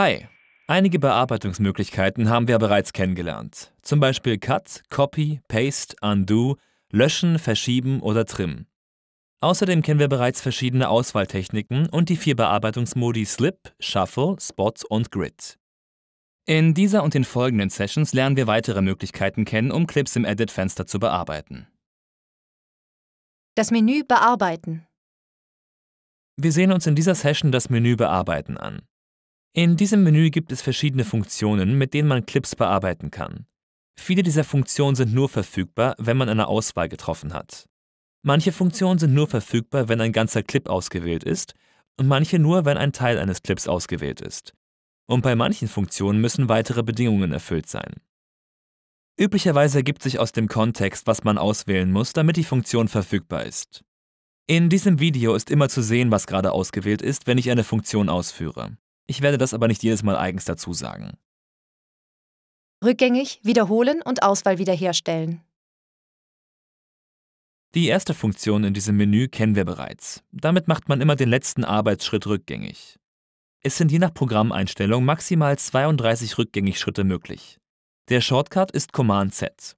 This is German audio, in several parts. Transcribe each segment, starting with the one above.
Hi! Einige Bearbeitungsmöglichkeiten haben wir bereits kennengelernt. Zum Beispiel Cut, Copy, Paste, Undo, Löschen, Verschieben oder Trim. Außerdem kennen wir bereits verschiedene Auswahltechniken und die vier Bearbeitungsmodi Slip, Shuffle, Spot und Grid. In dieser und den folgenden Sessions lernen wir weitere Möglichkeiten kennen, um Clips im Edit-Fenster zu bearbeiten. Das Menü Bearbeiten. Wir sehen uns in dieser Session das Menü Bearbeiten an. In diesem Menü gibt es verschiedene Funktionen, mit denen man Clips bearbeiten kann. Viele dieser Funktionen sind nur verfügbar, wenn man eine Auswahl getroffen hat. Manche Funktionen sind nur verfügbar, wenn ein ganzer Clip ausgewählt ist und manche nur, wenn ein Teil eines Clips ausgewählt ist. Und bei manchen Funktionen müssen weitere Bedingungen erfüllt sein. Üblicherweise ergibt sich aus dem Kontext, was man auswählen muss, damit die Funktion verfügbar ist. In diesem Video ist immer zu sehen, was gerade ausgewählt ist, wenn ich eine Funktion ausführe. Ich werde das aber nicht jedes Mal eigens dazu sagen. Rückgängig, wiederholen und Auswahl wiederherstellen. Die erste Funktion in diesem Menü kennen wir bereits. Damit macht man immer den letzten Arbeitsschritt rückgängig. Es sind je nach Programmeinstellung maximal 32 Rückgängigschritte möglich. Der Shortcut ist Command Z.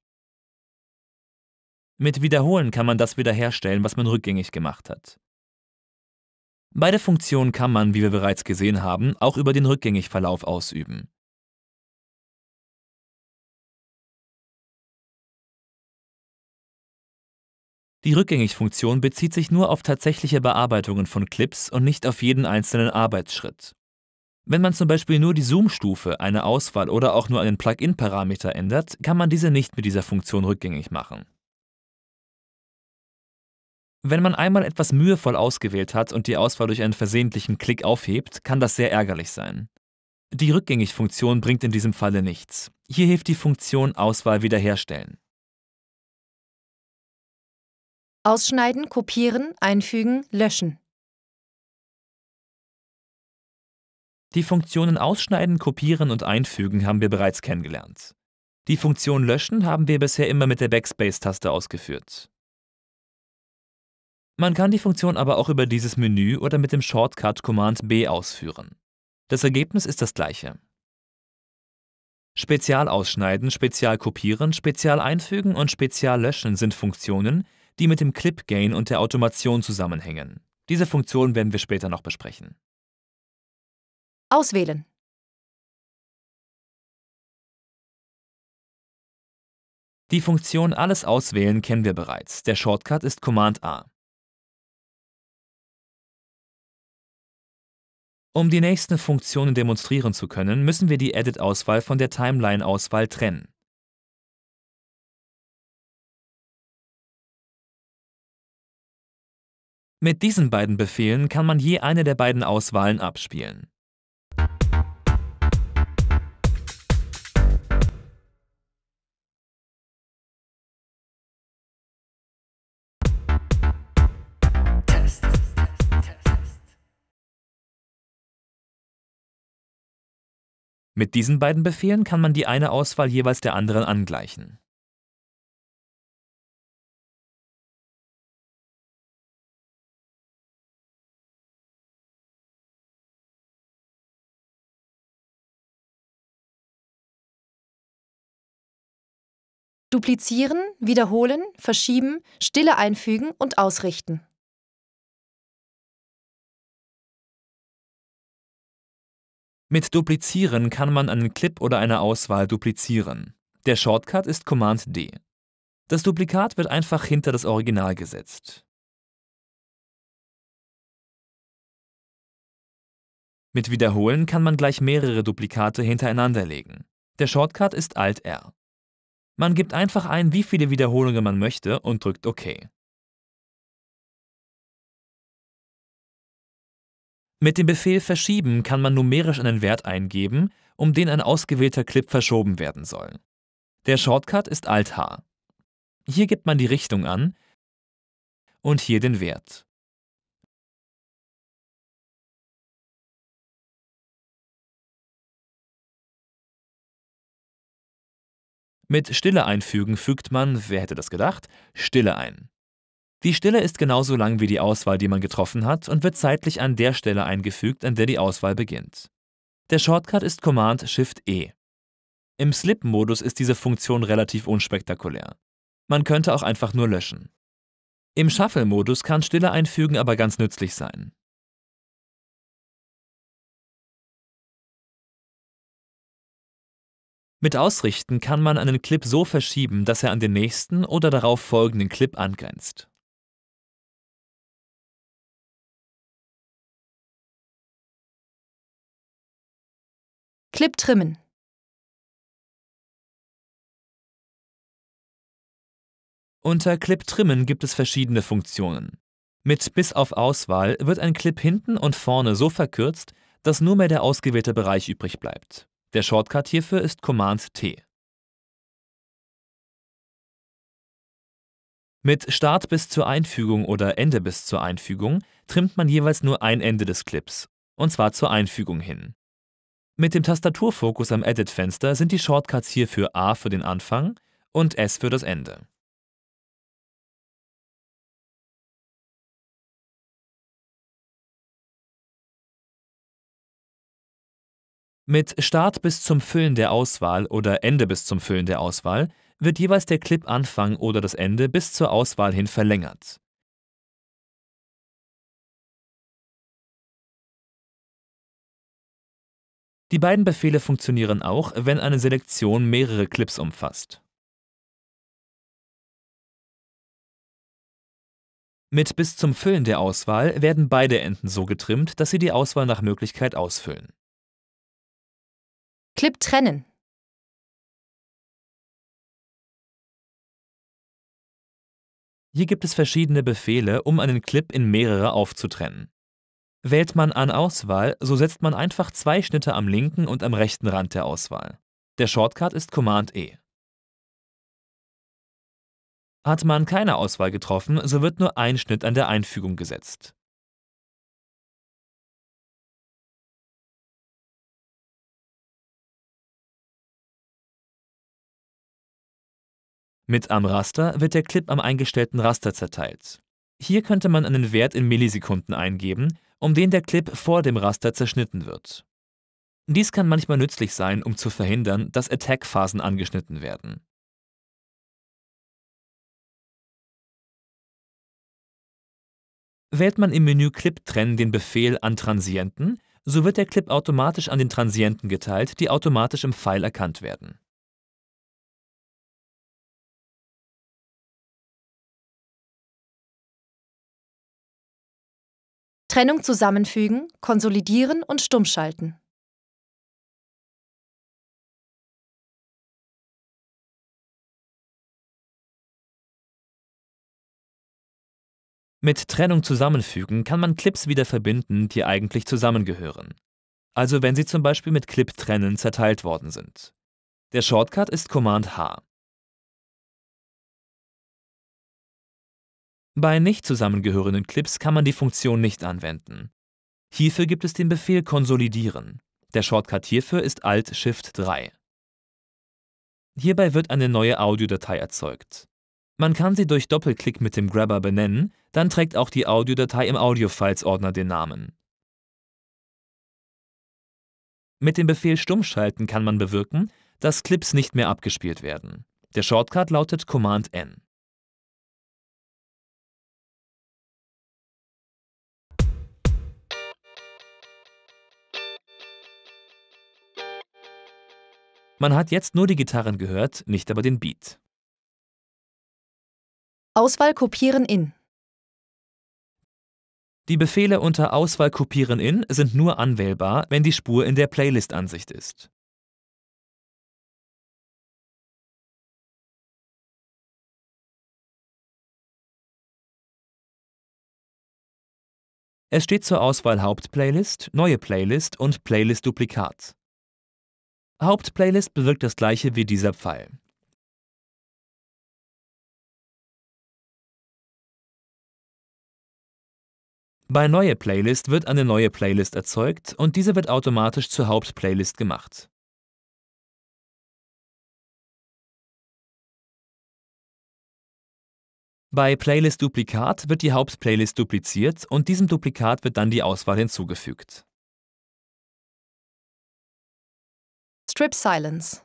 Mit Wiederholen kann man das wiederherstellen, was man rückgängig gemacht hat. Beide Funktionen kann man, wie wir bereits gesehen haben, auch über den Rückgängigverlauf ausüben. Die Rückgängig-Funktion bezieht sich nur auf tatsächliche Bearbeitungen von Clips und nicht auf jeden einzelnen Arbeitsschritt. Wenn man zum Beispiel nur die Zoom-Stufe, eine Auswahl oder auch nur einen Plugin-Parameter ändert, kann man diese nicht mit dieser Funktion rückgängig machen. Wenn man einmal etwas mühevoll ausgewählt hat und die Auswahl durch einen versehentlichen Klick aufhebt, kann das sehr ärgerlich sein. Die Rückgängig-Funktion bringt in diesem Falle nichts. Hier hilft die Funktion Auswahl wiederherstellen. Ausschneiden, kopieren, einfügen, löschen. Die Funktionen Ausschneiden, Kopieren und Einfügen haben wir bereits kennengelernt. Die Funktion Löschen haben wir bisher immer mit der Backspace-Taste ausgeführt. Man kann die Funktion aber auch über dieses Menü oder mit dem Shortcut Command B ausführen. Das Ergebnis ist das gleiche. Spezial ausschneiden, Spezial kopieren, Spezial einfügen und Spezial löschen sind Funktionen, die mit dem Clip Gain und der Automation zusammenhängen. Diese Funktion werden wir später noch besprechen. Auswählen. Die Funktion Alles auswählen kennen wir bereits. Der Shortcut ist Command A. Um die nächsten Funktionen demonstrieren zu können, müssen wir die Edit-Auswahl von der Timeline-Auswahl trennen. Mit diesen beiden Befehlen kann man je eine der beiden Auswahlen abspielen. Mit diesen beiden Befehlen kann man die eine Auswahl jeweils der anderen angleichen. Duplizieren, wiederholen, verschieben, Stille einfügen und ausrichten. Mit Duplizieren kann man einen Clip oder eine Auswahl duplizieren. Der Shortcut ist Command D. Das Duplikat wird einfach hinter das Original gesetzt. Mit Wiederholen kann man gleich mehrere Duplikate hintereinander legen. Der Shortcut ist Alt R. Man gibt einfach ein, wie viele Wiederholungen man möchte und drückt OK. Mit dem Befehl Verschieben kann man numerisch einen Wert eingeben, um den ein ausgewählter Clip verschoben werden soll. Der Shortcut ist Alt-H. Hier gibt man die Richtung an und hier den Wert. Mit Stille einfügen fügt man, wer hätte das gedacht, Stille ein. Die Stille ist genauso lang wie die Auswahl, die man getroffen hat und wird zeitlich an der Stelle eingefügt, an der die Auswahl beginnt. Der Shortcut ist Command Shift E. Im Slip-Modus ist diese Funktion relativ unspektakulär. Man könnte auch einfach nur löschen. Im Shuffle-Modus kann Stille einfügen aber ganz nützlich sein. Mit Ausrichten kann man einen Clip so verschieben, dass er an den nächsten oder darauf folgenden Clip angrenzt. Clip trimmen. Unter Clip trimmen gibt es verschiedene Funktionen. Mit Bis auf Auswahl wird ein Clip hinten und vorne so verkürzt, dass nur mehr der ausgewählte Bereich übrig bleibt. Der Shortcut hierfür ist Command T. Mit Start bis zur Einfügung oder Ende bis zur Einfügung trimmt man jeweils nur ein Ende des Clips, und zwar zur Einfügung hin. Mit dem Tastaturfokus am Edit-Fenster sind die Shortcuts hierfür A für den Anfang und S für das Ende. Mit Start bis zum Füllen der Auswahl oder Ende bis zum Füllen der Auswahl wird jeweils der Clip-Anfang oder das Ende bis zur Auswahl hin verlängert. Die beiden Befehle funktionieren auch, wenn eine Selektion mehrere Clips umfasst. Mit bis zum Füllen der Auswahl werden beide Enden so getrimmt, dass sie die Auswahl nach Möglichkeit ausfüllen. Clip trennen. Hier gibt es verschiedene Befehle, um einen Clip in mehrere aufzutrennen. Wählt man an Auswahl, so setzt man einfach zwei Schnitte am linken und am rechten Rand der Auswahl. Der Shortcut ist Command E. Hat man keine Auswahl getroffen, so wird nur ein Schnitt an der Einfügung gesetzt. Mit am Raster wird der Clip am eingestellten Raster zerteilt. Hier könnte man einen Wert in Millisekunden eingeben, um den der Clip vor dem Raster zerschnitten wird. Dies kann manchmal nützlich sein, um zu verhindern, dass Attack-Phasen angeschnitten werden. Wählt man im Menü Clip trennen den Befehl an Transienten, so wird der Clip automatisch an den Transienten geteilt, die automatisch im Pfeil erkannt werden. Trennung zusammenfügen, konsolidieren und stummschalten. Mit Trennung zusammenfügen kann man Clips wieder verbinden, die eigentlich zusammengehören. Also wenn sie zum Beispiel mit Clip trennen zerteilt worden sind. Der Shortcut ist Command H. Bei nicht zusammengehörenden Clips kann man die Funktion nicht anwenden. Hierfür gibt es den Befehl Konsolidieren. Der Shortcut hierfür ist Alt-Shift-3. Hierbei wird eine neue Audiodatei erzeugt. Man kann sie durch Doppelklick mit dem Grabber benennen, dann trägt auch die Audiodatei im Audio-Files-Ordner den Namen. Mit dem Befehl Stummschalten kann man bewirken, dass Clips nicht mehr abgespielt werden. Der Shortcut lautet Command N. Man hat jetzt nur die Gitarren gehört, nicht aber den Beat. Auswahl kopieren in. Die Befehle unter Auswahl kopieren in sind nur anwählbar, wenn die Spur in der Playlist-Ansicht ist. Es steht zur Auswahl Hauptplaylist, Neue Playlist und Playlist-Duplikat. Hauptplaylist bewirkt das gleiche wie dieser Pfeil. Bei Neue Playlist wird eine neue Playlist erzeugt und diese wird automatisch zur Hauptplaylist gemacht. Bei Playlist-Duplikat wird die Hauptplaylist dupliziert und diesem Duplikat wird dann die Auswahl hinzugefügt. Strip Silence.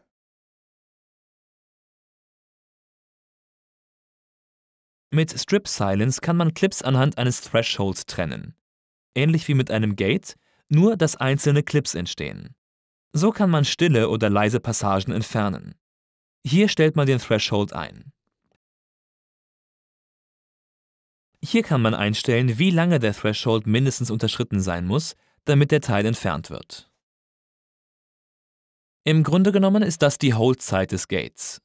Mit Strip Silence kann man Clips anhand eines Thresholds trennen. Ähnlich wie mit einem Gate, nur dass einzelne Clips entstehen. So kann man stille oder leise Passagen entfernen. Hier stellt man den Threshold ein. Hier kann man einstellen, wie lange der Threshold mindestens unterschritten sein muss, damit der Teil entfernt wird. Im Grunde genommen ist das die Hold-Zeit des Gates.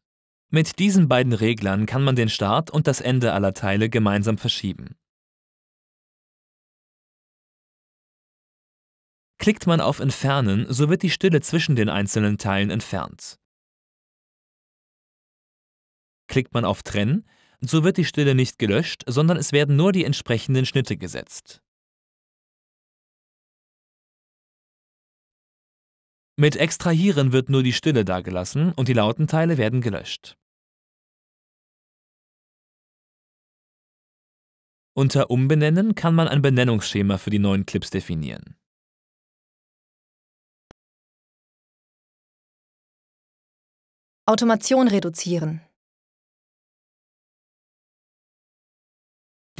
Mit diesen beiden Reglern kann man den Start und das Ende aller Teile gemeinsam verschieben. Klickt man auf Entfernen, so wird die Stille zwischen den einzelnen Teilen entfernt. Klickt man auf Trennen, so wird die Stille nicht gelöscht, sondern es werden nur die entsprechenden Schnitte gesetzt. Mit Extrahieren wird nur die Stille dagelassen und die lauten Teile werden gelöscht. Unter Umbenennen kann man ein Benennungsschema für die neuen Clips definieren. Automation reduzieren.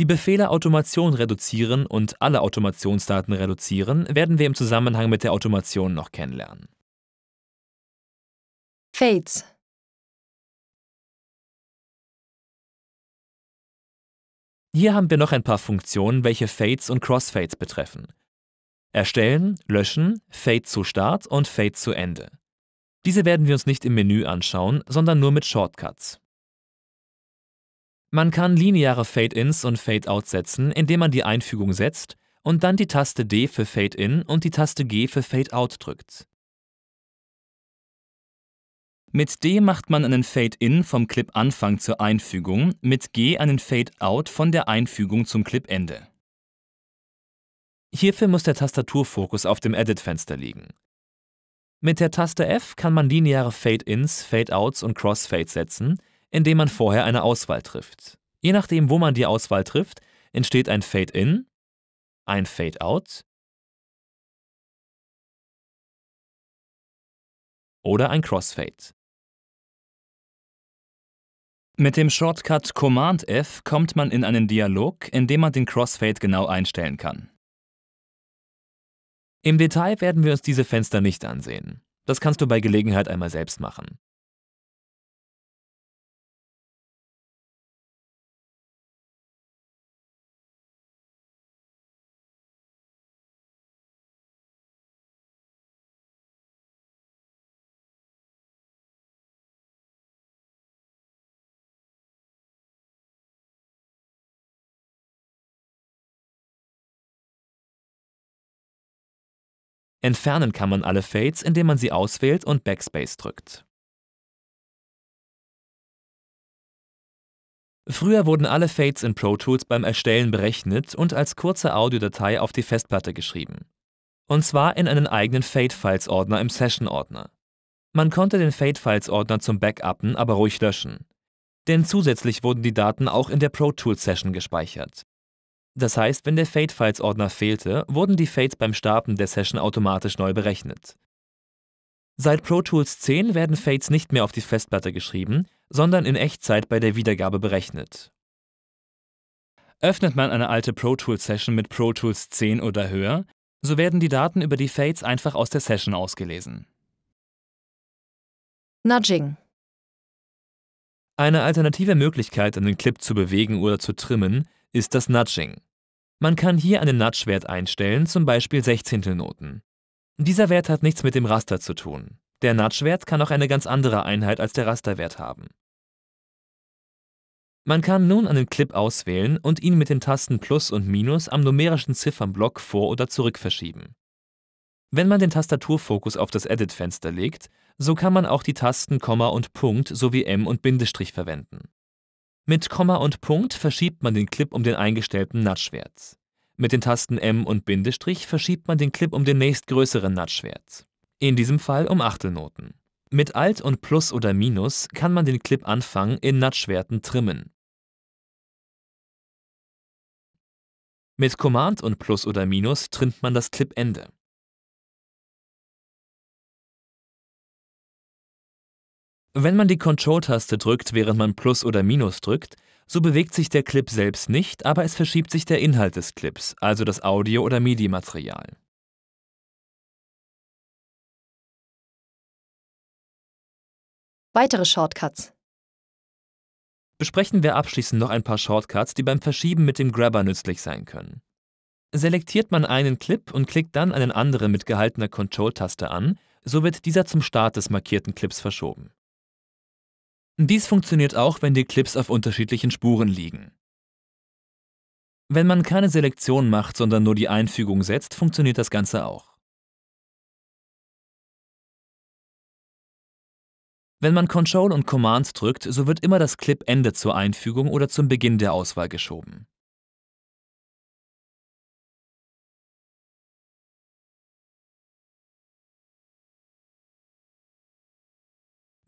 Die Befehle Automation reduzieren und alle Automationsdaten reduzieren werden wir im Zusammenhang mit der Automation noch kennenlernen. Fades. Hier haben wir noch ein paar Funktionen, welche Fades und Crossfades betreffen. Erstellen, löschen, Fade zu Start und Fade zu Ende. Diese werden wir uns nicht im Menü anschauen, sondern nur mit Shortcuts. Man kann lineare Fade-ins und Fade-outs setzen, indem man die Einfügung setzt und dann die Taste D für Fade-in und die Taste G für Fade-out drückt. Mit D macht man einen Fade-in vom Clip-Anfang zur Einfügung, mit G einen Fade-out von der Einfügung zum Clip-Ende. Hierfür muss der Tastaturfokus auf dem Edit-Fenster liegen. Mit der Taste F kann man lineare Fade-ins, Fade-outs und Crossfades setzen, indem man vorher eine Auswahl trifft. Je nachdem, wo man die Auswahl trifft, entsteht ein Fade-in, ein Fade-out oder ein Crossfade. Mit dem Shortcut Command F kommt man in einen Dialog, in dem man den Crossfade genau einstellen kann. Im Detail werden wir uns diese Fenster nicht ansehen. Das kannst du bei Gelegenheit einmal selbst machen. Entfernen kann man alle Fades, indem man sie auswählt und Backspace drückt. Früher wurden alle Fades in Pro Tools beim Erstellen berechnet und als kurze Audiodatei auf die Festplatte geschrieben. Und zwar in einen eigenen Fade-Files-Ordner im Session-Ordner. Man konnte den Fade-Files-Ordner zum Backuppen aber ruhig löschen. Denn zusätzlich wurden die Daten auch in der Pro Tools Session gespeichert. Das heißt, wenn der Fade-Files-Ordner fehlte, wurden die Fades beim Starten der Session automatisch neu berechnet. Seit Pro Tools 10 werden Fades nicht mehr auf die Festplatte geschrieben, sondern in Echtzeit bei der Wiedergabe berechnet. Öffnet man eine alte Pro Tools Session mit Pro Tools 10 oder höher, so werden die Daten über die Fades einfach aus der Session ausgelesen. Nudging. Eine alternative Möglichkeit, einen Clip zu bewegen oder zu trimmen, ist das Nudging. Man kann hier einen Nudge-Wert einstellen, zum Beispiel Sechzehntelnoten. Dieser Wert hat nichts mit dem Raster zu tun. Der Nudge-Wert kann auch eine ganz andere Einheit als der Rasterwert haben. Man kann nun einen Clip auswählen und ihn mit den Tasten Plus und Minus am numerischen Ziffernblock vor- oder zurück verschieben. Wenn man den Tastaturfokus auf das Edit-Fenster legt, so kann man auch die Tasten Komma und Punkt sowie M und Bindestrich verwenden. Mit Komma und Punkt verschiebt man den Clip um den eingestellten Nudge-Wert. Mit den Tasten M und Bindestrich verschiebt man den Clip um den nächstgrößeren Nudge-Wert. In diesem Fall um Achtelnoten. Mit Alt und Plus oder Minus kann man den Clip-Anfang in Nudge-Werten trimmen. Mit Command und Plus oder Minus trimmt man das Clip-Ende. Wenn man die Control-Taste drückt, während man Plus oder Minus drückt, so bewegt sich der Clip selbst nicht, aber es verschiebt sich der Inhalt des Clips, also das Audio- oder MIDI-Material. Weitere Shortcuts. Besprechen wir abschließend noch ein paar Shortcuts, die beim Verschieben mit dem Grabber nützlich sein können. Selektiert man einen Clip und klickt dann einen anderen mit gehaltener Control-Taste an, so wird dieser zum Start des markierten Clips verschoben. Dies funktioniert auch, wenn die Clips auf unterschiedlichen Spuren liegen. Wenn man keine Selektion macht, sondern nur die Einfügung setzt, funktioniert das Ganze auch. Wenn man Control und Command drückt, so wird immer das Clipende zur Einfügung oder zum Beginn der Auswahl geschoben.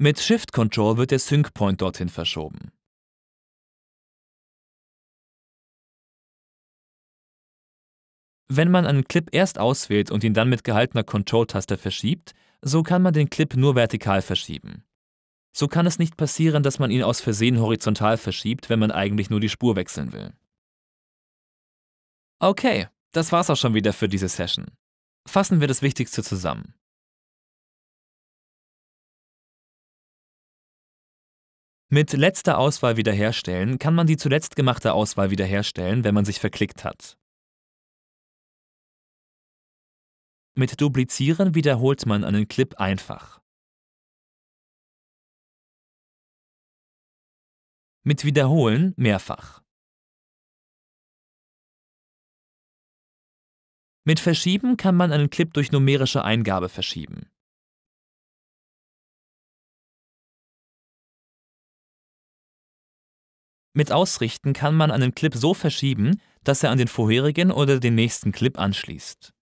Mit Shift Control wird der Sync Point dorthin verschoben. Wenn man einen Clip erst auswählt und ihn dann mit gehaltener Control-Taste verschiebt, so kann man den Clip nur vertikal verschieben. So kann es nicht passieren, dass man ihn aus Versehen horizontal verschiebt, wenn man eigentlich nur die Spur wechseln will. Okay, das war's auch schon wieder für diese Session. Fassen wir das Wichtigste zusammen. Mit letzter Auswahl wiederherstellen kann man die zuletzt gemachte Auswahl wiederherstellen, wenn man sich verklickt hat. Mit Duplizieren wiederholt man einen Clip einfach. Mit Wiederholen mehrfach. Mit Verschieben kann man einen Clip durch numerische Eingabe verschieben. Mit Ausrichten kann man einen Clip so verschieben, dass er an den vorherigen oder den nächsten Clip anschließt.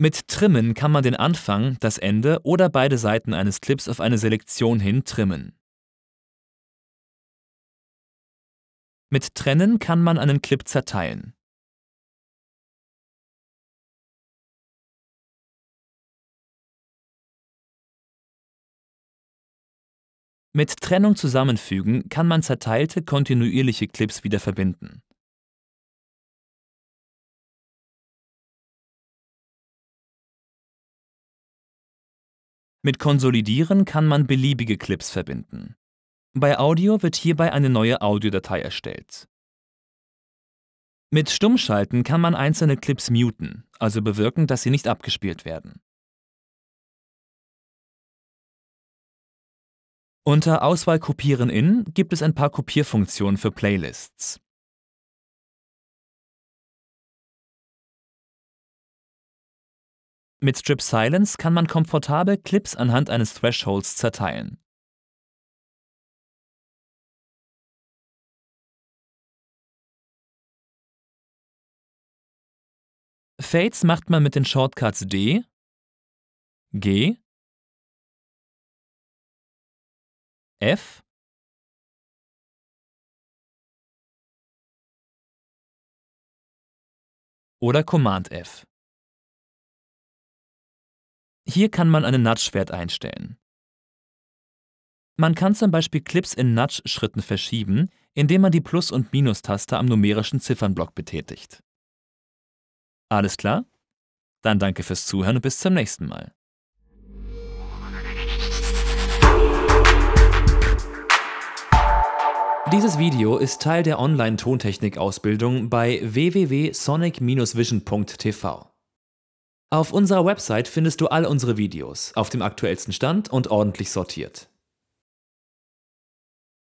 Mit Trimmen kann man den Anfang, das Ende oder beide Seiten eines Clips auf eine Selektion hin trimmen. Mit Trennen kann man einen Clip zerteilen. Mit Trennung zusammenfügen kann man zerteilte kontinuierliche Clips wieder verbinden. Mit Konsolidieren kann man beliebige Clips verbinden. Bei Audio wird hierbei eine neue Audiodatei erstellt. Mit Stummschalten kann man einzelne Clips muten, also bewirken, dass sie nicht abgespielt werden. Unter Auswahl Kopieren in gibt es ein paar Kopierfunktionen für Playlists. Mit Strip Silence kann man komfortabel Clips anhand eines Thresholds zerteilen. Fades macht man mit den Shortcuts D, G F oder Command F. Hier kann man einen Nudge-Wert einstellen. Man kann zum Beispiel Clips in Nudge-Schritten verschieben, indem man die Plus- und Minus-Taste am numerischen Ziffernblock betätigt. Alles klar? Dann danke fürs Zuhören und bis zum nächsten Mal. Dieses Video ist Teil der Online-Tontechnik-Ausbildung bei www.sonic-vision.tv. Auf unserer Website findest du all unsere Videos auf dem aktuellsten Stand und ordentlich sortiert.